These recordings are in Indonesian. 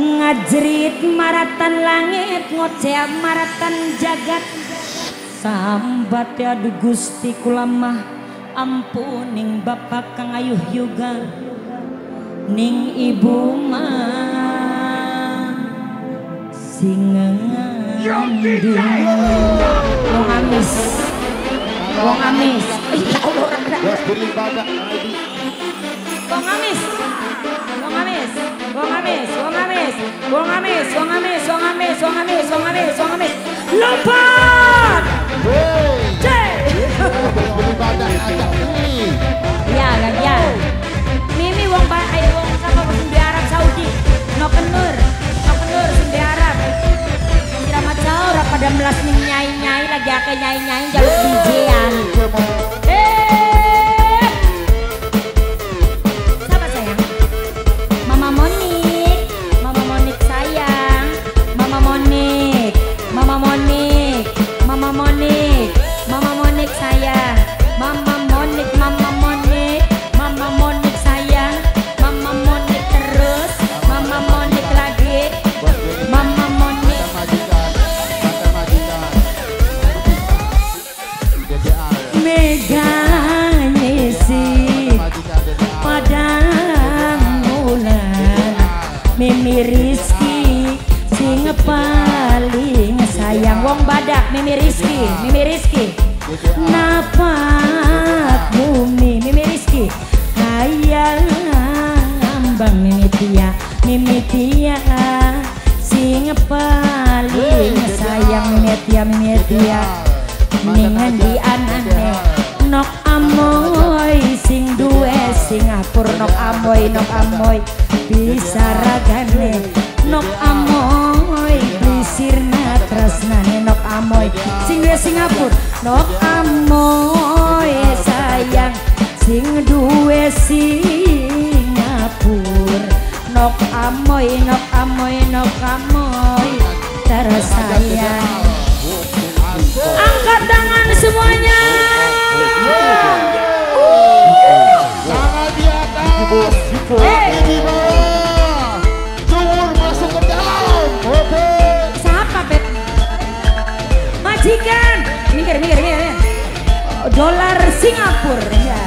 ngajrit maratan langit ngocea maratan jagat. Sambat ya Gusti kulamah ampuning bapak kang ayuh juga ning ibu mah singengan. Wong amis. Wong amis. Ya. Wong amis. Wong amis. Wong amis, wong amis. Wong amis, wong amis, wong amis, wong amis, wong amis, wong amis. Lompat. Cek. Ya, kan ya. Mimi wong ai wong sapa wong di Arab Saudi. No kenur, no kenur di Arab. Kira macam ora pada melas nyai-nyai lagi akeh nyai-nyai jaluk DJ-an. Mimi Rizky sing paling sayang. Wong badak Mimi Rizky Mimi napak bumi Mimi Rizky. Hayang ambang Mimi Tia. Mimi Tia sing paling sayang Mimi Tia Mimi Tia ningan di anane nok amoy sing duwe Singapura nok amoy nok amoy. Bisa ragane nok amoy. Blisirna tresnane nok amoy. Sing duwe Singapura nok amoy. Sayang sing duwe Singapura nok amoy nok amoy nok amoy. Tersayang Majikan. Minggir, minggir, minggir. Dolar Singapura ya.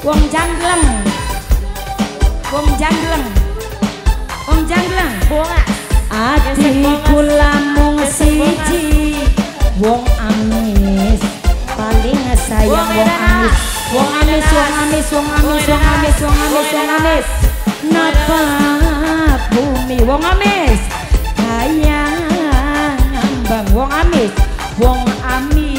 Wong jangleng Wong jangleng Wong jangleng Bola Ati kulamung siji. Wong amis. Paling sayang wong amis. Wong amis, wong amis, wong amis, wong amis, wong amis, wong amis. Napa bumi? Wong amis. Hayang ngambang. Wong amis. Wong amis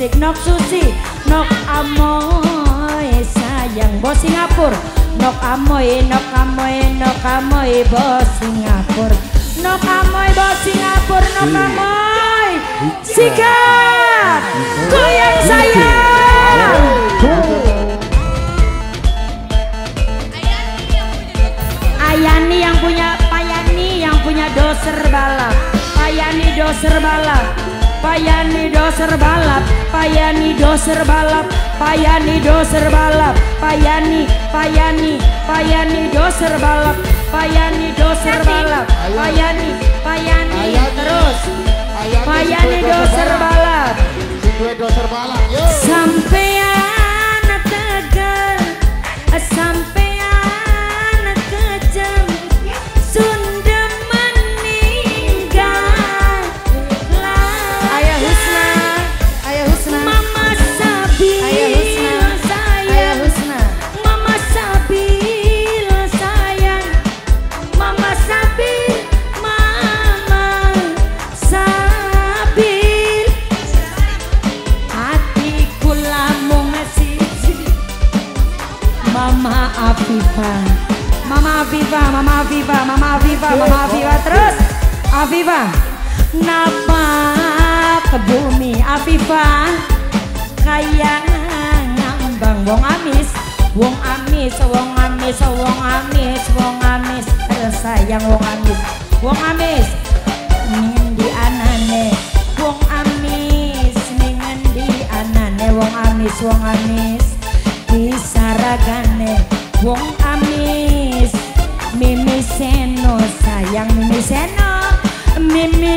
nyisik nok susi Nok amoy sayang bos Singapura. Nok amoy, nok amoy, nok amoy bos Singapura. Nok amoy bos Singapura, nok amoy. Sikat. Goyang sayang Payani doser balap Payani doser balap Payani Payani Payani doser balap Payani doser balap Payani Payani Ayani. terus. Payani doser balap Sing Afifa Mama Afifa Mama Afifa terus. Afifa Napa ke bumi Afifa Kayak ngambang wong amis Wong amis, wong amis, wong amis, wong amis. Sayang wong amis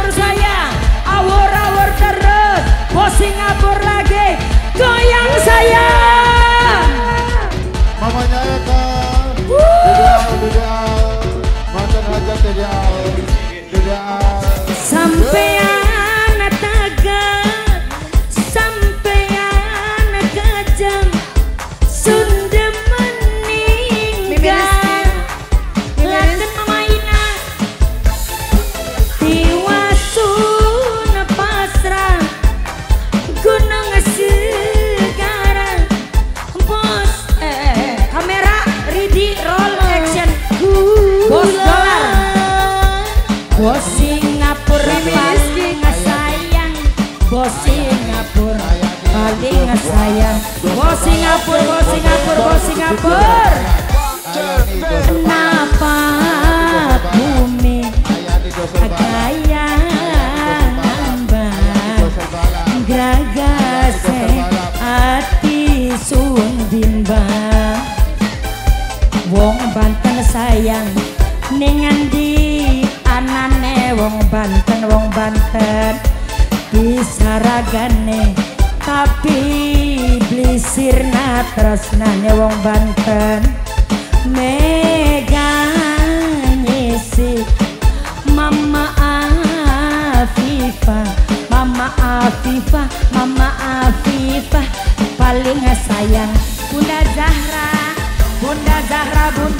Singapura saya, awur-awur terus, bos Singapura lagi, goyang saya. Bos Singapura paling sayang Bos Singapura paling sayang Bos Singapura, bos Singapura, bos Singapura. Kenapa bumi balap. Gragase ati sundimbang Wong Banten sayang anane wong Banten wong Banten. Disaragane tapi blisirna tresnane wong Banten. Mega nyisi Mama Afifa Mama Afifa Mama Afifa paling sayang Bunda Zahra Bunda Zahra Bunda